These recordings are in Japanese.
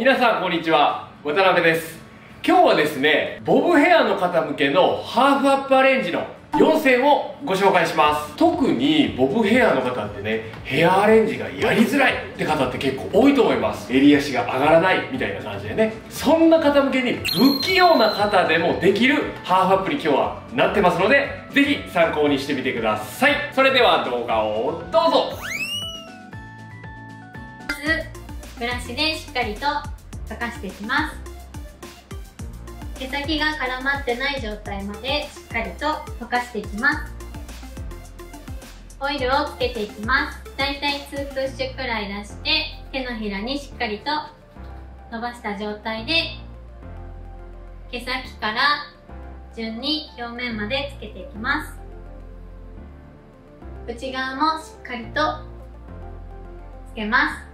皆さんこんにちは。渡辺です。今日はですねボブヘアの方向けのハーフアップアレンジの4選をご紹介します。特にボブヘアの方ってねヘアアレンジがやりづらいって方って結構多いと思います。襟足が上がらないみたいな感じでね。そんな方向けに不器用な方でもできるハーフアップに今日はなってますのでぜひ参考にしてみてください。それでは動画をどうぞ。ブラシでしっかりと溶かしていきます。毛先が絡まってない状態までしっかりと溶かしていきますオイルをつけていきますだいたい2プッシュくらい出して手のひらにしっかりと伸ばした状態で毛先から順に表面までつけていきます。内側もしっかりとつけます。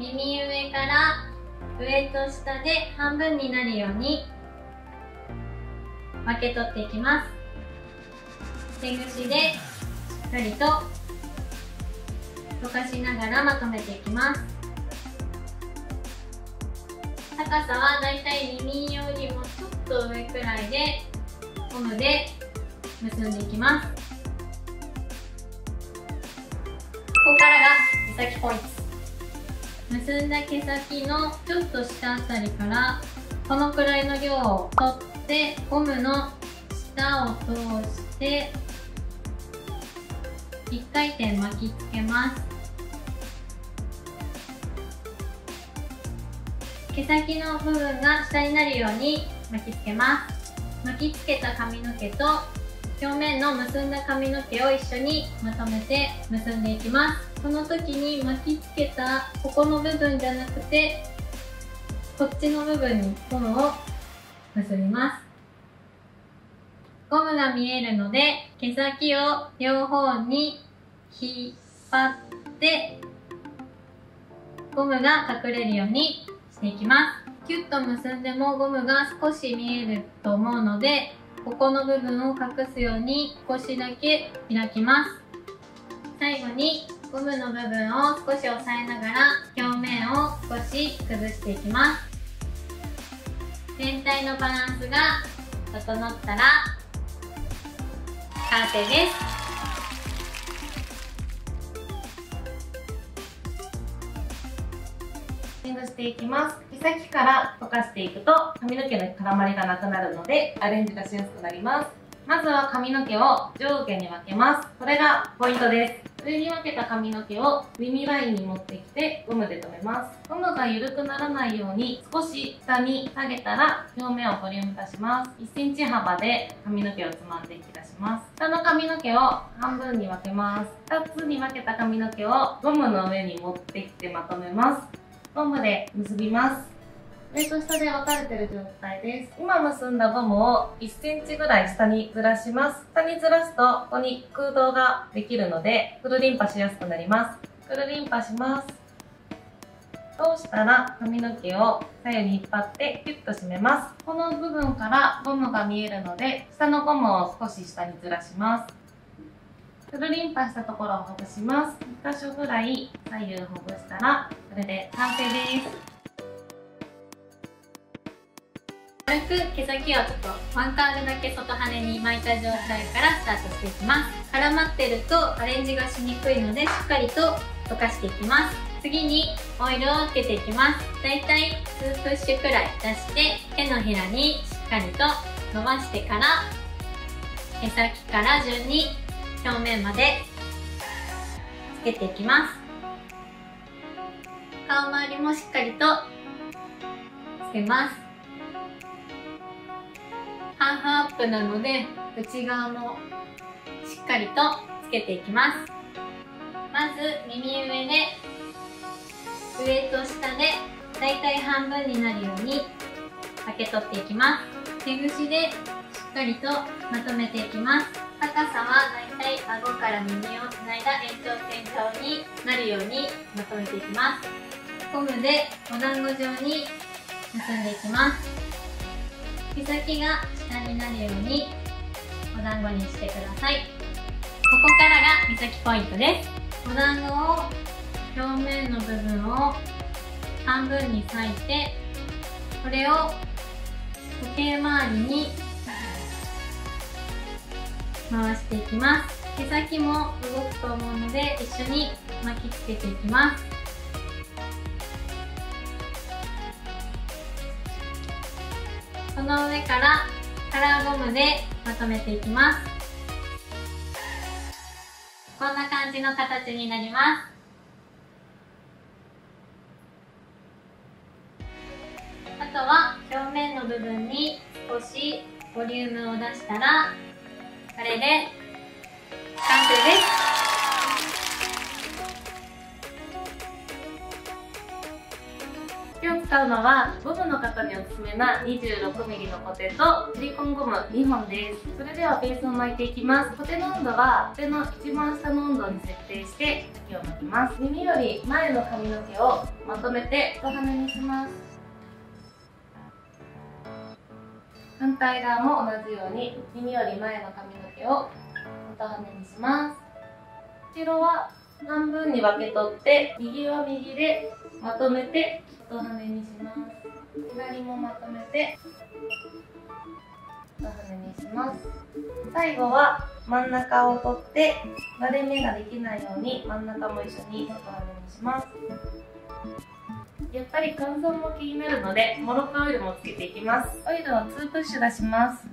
耳上から上と下で半分になるように分け取っていきます。手ぐしでしっかりと溶かしながらまとめていきます。高さはだいたい耳よりもちょっと上くらいでゴムで結んでいきます。ここからが毛先ポイント。結んだ毛先のちょっと下あたりからこのくらいの量を取ってゴムの下を通して1回転巻きつけます。毛先の部分が下になるように巻きつけます。巻きつけた髪の毛と表面の結んだ髪の毛を一緒にまとめて結んでいきます。この時に巻きつけたここの部分じゃなくてこっちの部分にゴムを結びます。ゴムが見えるので毛先を両方に引っ張ってゴムが隠れるようにしていきます。キュッと結んでもゴムが少し見えると思うのでここの部分を隠すように少しだけ開きます。最後にゴムの部分を少し押さえながら表面を少し崩していきます。全体のバランスが整ったらカーテンです。ングしていきます毛先から溶かしていくと髪の毛の絡まりがなくなるのでアレンジがしやすくなります。まずは髪の毛を上下に分けます。これがポイントです。上に分けた髪の毛を耳ラインに持ってきてゴムで留めます。ゴムが緩くならないように少し下に下げたら表面をボリューム出します。1cm 幅で髪の毛をつまんで引き出します下の髪の毛を半分に分けます2つに分けた髪の毛をゴムの上に持ってきてまとめます。ゴムで結びます。上と下で分かれてる状態です。今結んだゴムを1センチぐらい下にずらします。下にずらすとここに空洞ができるのでくるりんぱしやすくなります。くるりんぱします。通したら髪の毛を左右に引っ張ってキュッと締めます。この部分からゴムが見えるので下のゴムを少し下にずらします。くるりんぱしたところをほぐします。2箇所ぐらい左右ほぐしたらこれで完成です。軽く毛先をちょっとワンカールだけ外羽に巻いた状態からスタートしていきます。絡まってるとアレンジがしにくいのでしっかりと溶かしていきます。次にオイルをつけていきます。だいたい2プッシュくらい出して手のひらにしっかりと伸ばしてから毛先から順に表面までつけていきます。顔周りもしっかりとつけます。ハーフアップなので内側もしっかりとつけていきます。まず耳上で上と下でだいたい半分になるように分け取っていきます。手ぐしでしっかりとまとめていきます。高さはだいたい顎から耳をつないだ延長線上になるようにまとめていきます。ゴムでお団子状に結んでいきます。毛先が下になるようにお団子にしてください。ここからが毛先ポイントです。お団子を表面の部分を半分に裂いてこれを時計回りに回していきます。毛先も動くと思うので一緒に巻きつけていきます。の上からカラーゴムでまとめていきます。こんな感じの形になります。あとは表面の部分に少しボリュームを出したらこれで完成です。今日使うのはゴムの方におすすめな 26mm のコテとシリコンゴム2本です。それではベースを巻いていきます。コテの温度はコテの一番下の温度に設定して先を巻きます。耳より前の髪の毛をまとめて一羽にします。反対側も同じように耳より前の髪の毛を一羽にします。後ろは半分に分け取って右は右でまとめて一羽にします。左もまとめて一羽にします。最後は真ん中を取って割れ目ができないように真ん中も一緒に一羽にします。やっぱり乾燥も気になるのでモロッカオイルもつけていきます。オイルを2プッシュ出します。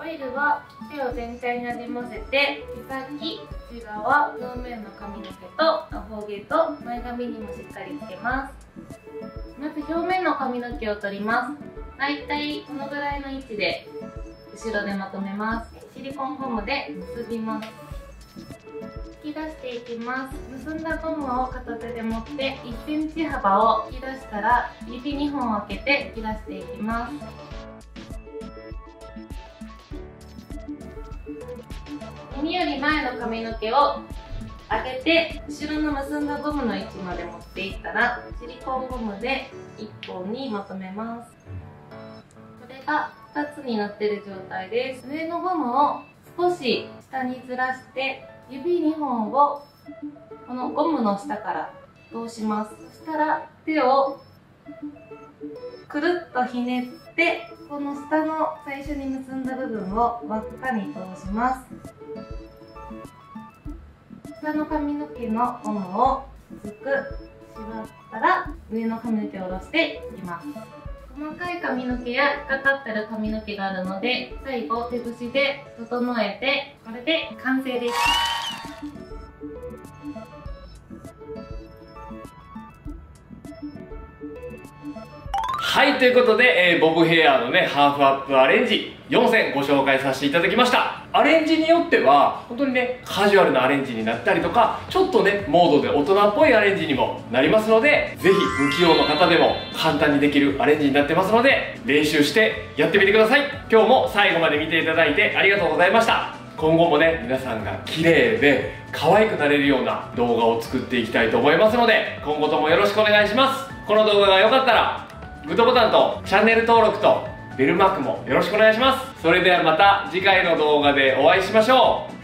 オイルは手を全体になじませて毛先内側表面の髪の毛とアホ毛と前髪にもしっかりつけます。まず表面の髪の毛を取ります。だいたいこのぐらいの位置で後ろでまとめます。シリコンゴムで結びます。引き出していきます。結んだゴムを片手で持って1センチ幅を引き出したら指2本開けて引き出していきます。耳より前の髪の毛を上げて後ろの結んだゴムの位置まで持っていったらシリコンゴムで1本にまとめます。これが2つになってる状態です。上のゴムを少し下にずらして指2本をこのゴムの下から通します。そしたら手をくるっとひねってこの下の最初に結んだ部分を輪っかに通します。下の髪の毛のゴムを薄く縛ったら上の髪の毛を下ろしていきます。細かい髪の毛や引っかかってる髪の毛があるので最後手節で整えてこれで完成です。はいということで、えーボブヘアのねハーフアップアレンジ4選ご紹介させていただきました。アレンジによっては本当にねカジュアルなアレンジになったりとかちょっとねモードで大人っぽいアレンジにもなりますのでぜひ不器用の方でも簡単にできるアレンジになってますので練習してやってみてください。今日も最後まで見ていただいてありがとうございました。今後もね皆さんが綺麗で可愛くなれるような動画を作っていきたいと思いますので今後ともよろしくお願いします。この動画が良かったらグッドボタンとチャンネル登録とベルマークもよろしくお願いします。それではまた次回の動画でお会いしましょう。